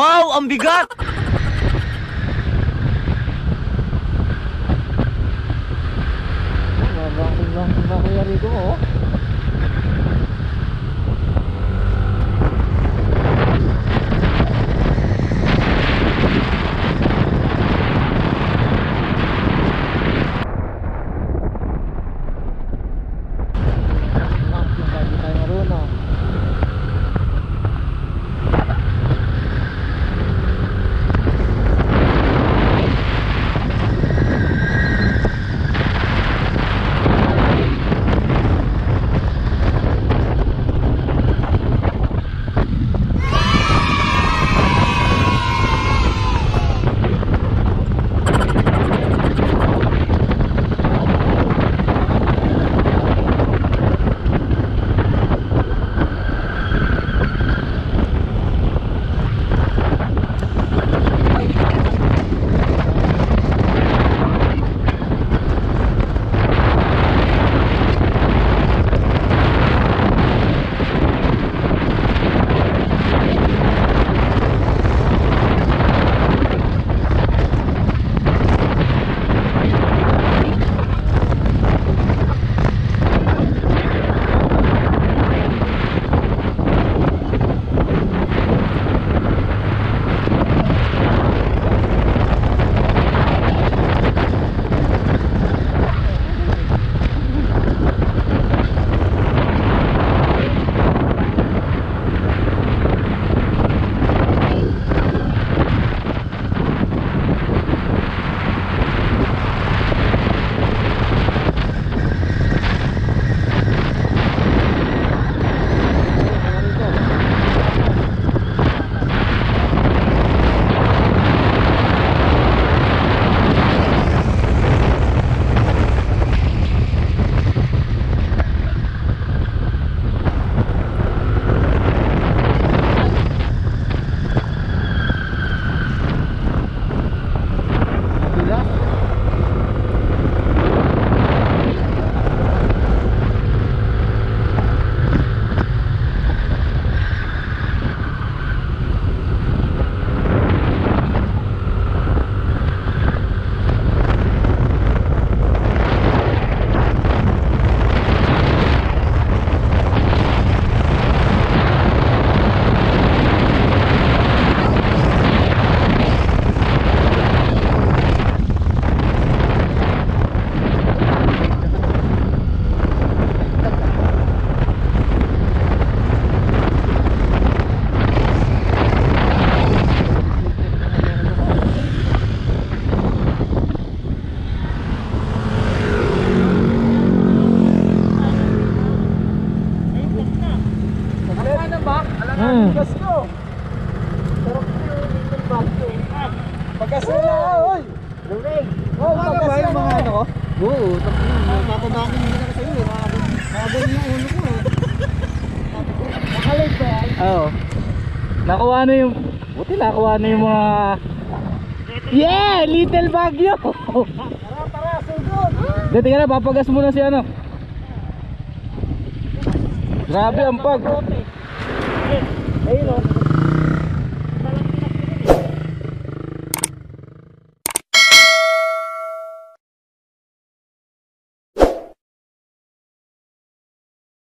ang bigat! Mabangking-bangking ba kuya Rico oh? Pagkasila, oy! Lumig! Oh, ba yung mga ano ko? Oo, tapos yun. Nakatabakin din ako sa iyo. Nakabon yung ulo ko eh. Nakalig ba yan? Oo. Nakuha na yung... Buti nakuha na yung mga... Yeah! Little Baguio! Tara, tara, sugod! Dati ka na, papagas mo na si ano. Grabe ang pag. Ayun o.